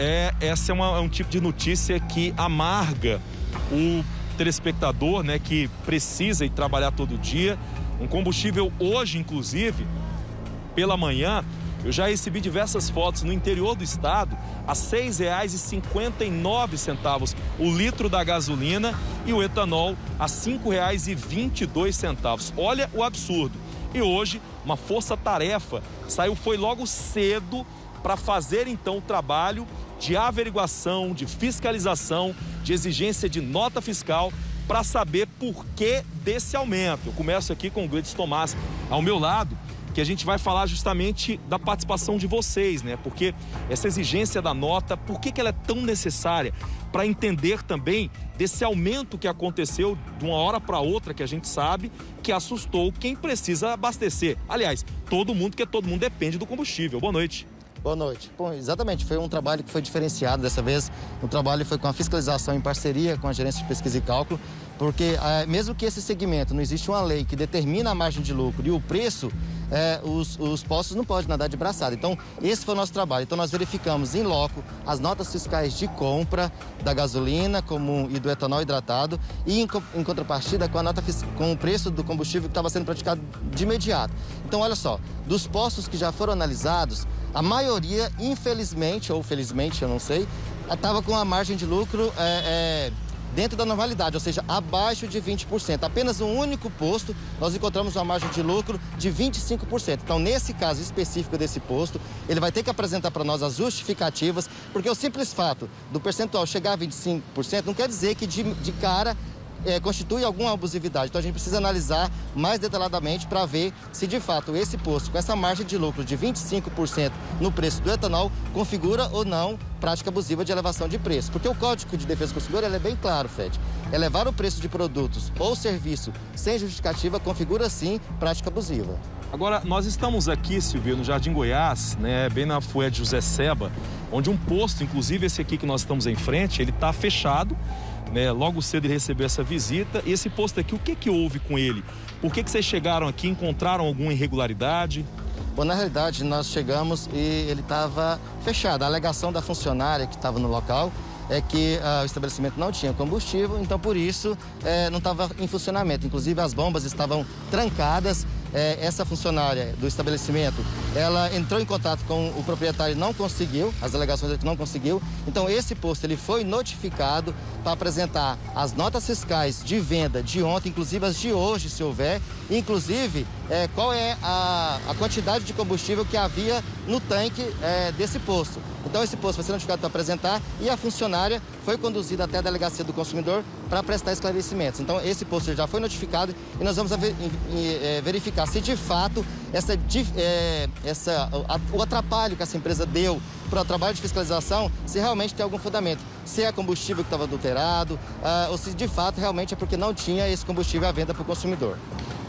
é, essa é, uma, é um tipo de notícia que amarga o telespectador, né, que precisa ir trabalhar todo dia. Um combustível hoje, inclusive, pela manhã, eu já recebi diversas fotos no interior do estado a R$ 6,59 o litro da gasolina e o etanol a R$ 5,22. Olha o absurdo. E hoje, uma força-tarefa saiu, foi logo cedo para fazer então o trabalho de averiguação, de fiscalização, de exigência de nota fiscal para saber por que desse aumento. Eu começo aqui com o Gleides Tomás ao meu lado, que a gente vai falar justamente da participação de vocês, né? Porque essa exigência da nota, por que, que ela é tão necessária? Para entender também desse aumento que aconteceu de uma hora para outra, que a gente sabe, que assustou quem precisa abastecer. Aliás, todo mundo, que todo mundo depende do combustível. Boa noite. Boa noite. Bom, exatamente, foi um trabalho que foi diferenciado dessa vez. O trabalho foi com a fiscalização em parceria com a Gerência de Pesquisa e Cálculo, porque é, mesmo que esse segmento não existe uma lei que determina a margem de lucro e o preço, é, os, os postos não podem nadar de braçada. Então, esse foi o nosso trabalho. Então, nós verificamos em loco as notas fiscais de compra da gasolina comum e do etanol hidratado e, em, em contrapartida, com a nota com o preço do combustível que estava sendo praticado de imediato. Então, olha só, dos postos que já foram analisados, a maioria, infelizmente, ou felizmente, eu não sei, estava com a margem de lucro é, é, dentro da normalidade, ou seja, abaixo de 20%. Apenas um único posto, nós encontramos uma margem de lucro de 25%. Então, nesse caso específico desse posto, ele vai ter que apresentar para nós as justificativas, porque o simples fato do percentual chegar a 25% não quer dizer que de, de cara é, constitui alguma abusividade. Então a gente precisa analisar mais detalhadamente para ver se de fato esse posto, com essa margem de lucro de 25% no preço do etanol, configura ou não prática abusiva de elevação de preço. Porque o Código de Defesa do Consumidor é bem claro, Fred. Elevar o preço de produtos ou serviço sem justificativa configura sim prática abusiva. Agora, nós estamos aqui, Silvio, no Jardim Goiás, né, bem na Fué de José Seba, onde um posto, inclusive esse aqui que nós estamos em frente, ele está fechado né, logo cedo ele recebeu essa visita. E esse posto aqui, o que, que houve com ele? Por que, que vocês chegaram aqui? Encontraram alguma irregularidade? Bom, na realidade, nós chegamos e ele estava fechado. A alegação da funcionária que estava no local é que uh, o estabelecimento não tinha combustível, então por isso eh, não estava em funcionamento. Inclusive as bombas estavam trancadas é, essa funcionária do estabelecimento, ela entrou em contato com o proprietário não conseguiu, as alegações que não conseguiu. Então esse posto ele foi notificado para apresentar as notas fiscais de venda de ontem, inclusive as de hoje, se houver, inclusive é, qual é a, a, quantidade de combustível que havia no tanque é, desse posto. Então esse posto vai ser notificado para apresentar e a funcionária foi conduzida até a delegacia do consumidor para prestar esclarecimentos. Então esse posto já foi notificado e nós vamos é, verificar se de fato essa, é, essa, o atrapalho que essa empresa deu para o trabalho de fiscalização, se realmente tem algum fundamento. Se é combustível que estava adulterado, uh, ou se de fato realmente é porque não tinha esse combustível à venda para o consumidor.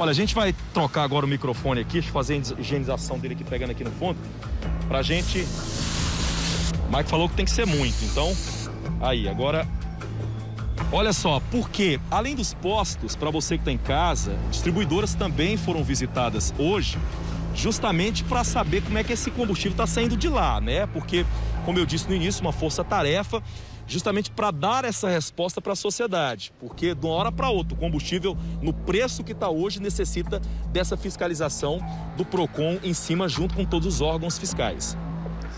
Olha, a gente vai trocar agora o microfone aqui, fazer a higienização dele aqui, pegando aqui no fundo, para a gente... O Mike falou que tem que ser muito, então... Aí, agora Olha só, porque além dos postos, para você que está em casa, distribuidoras também foram visitadas hoje, justamente para saber como é que esse combustível está saindo de lá, né? Porque, como eu disse no início, uma força-tarefa justamente para dar essa resposta para a sociedade, porque de uma hora para outra o combustível no preço que está hoje necessita dessa fiscalização do Procon em cima junto com todos os órgãos fiscais.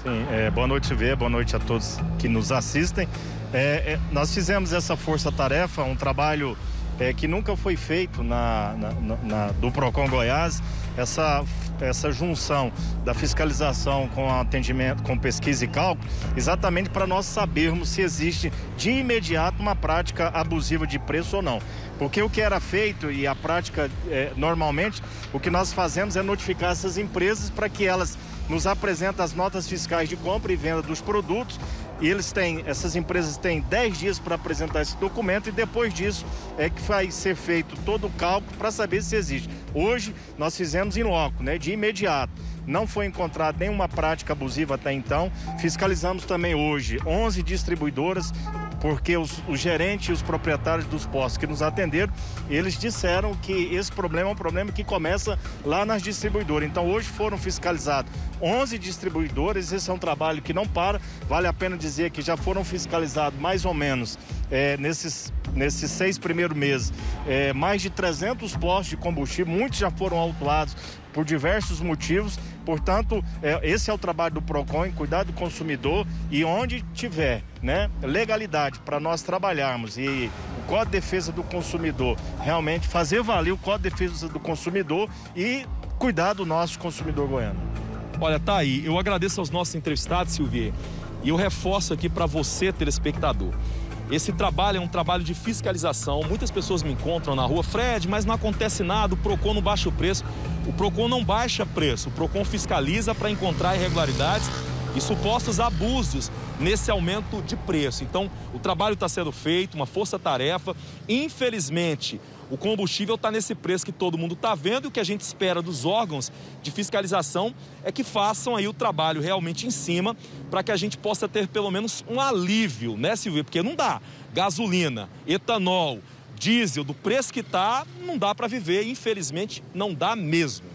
Sim, é, boa noite, Vê, boa noite a todos que nos assistem. É, é, nós fizemos essa força-tarefa, um trabalho é, que nunca foi feito na, na, na, do Procon Goiás, essa, essa junção da fiscalização com atendimento, com pesquisa e cálculo, exatamente para nós sabermos se existe de imediato uma prática abusiva de preço ou não. Porque o que era feito e a prática, é, normalmente, o que nós fazemos é notificar essas empresas para que elas nos apresentem as notas fiscais de compra e venda dos produtos e eles têm, essas empresas têm 10 dias para apresentar esse documento e depois disso é que vai ser feito todo o cálculo para saber se existe. Hoje nós fizemos em loco, né, de imediato. Não foi encontrada nenhuma prática abusiva até então. Fiscalizamos também hoje 11 distribuidoras porque os, os gerentes e os proprietários dos postos que nos atenderam, eles disseram que esse problema é um problema que começa lá nas distribuidoras. Então hoje foram fiscalizados 11 distribuidores, esse é um trabalho que não para, vale a pena dizer que já foram fiscalizados mais ou menos é, nesses, nesses seis primeiros meses, é, mais de 300 postos de combustível, muitos já foram autuados por diversos motivos. Portanto, é, esse é o trabalho do PROCON, cuidar do consumidor e onde tiver né, legalidade para nós trabalharmos e o Código de Defesa do Consumidor realmente fazer valer o Código de Defesa do Consumidor e cuidar do nosso consumidor goiano. Olha, tá aí. Eu agradeço aos nossos entrevistados, Silvier, e eu reforço aqui para você, telespectador. Esse trabalho é um trabalho de fiscalização. Muitas pessoas me encontram na rua, Fred, mas não acontece nada, o PROCON não baixa o preço. O PROCON não baixa preço, o PROCON fiscaliza para encontrar irregularidades e supostos abusos nesse aumento de preço. Então, o trabalho está sendo feito, uma força-tarefa. Infelizmente, o combustível está nesse preço que todo mundo está vendo e o que a gente espera dos órgãos de fiscalização é que façam aí o trabalho realmente em cima para que a gente possa ter pelo menos um alívio, né, Silvia? Porque não dá. Gasolina, etanol, diesel, do preço que está, não dá para viver, infelizmente não dá mesmo.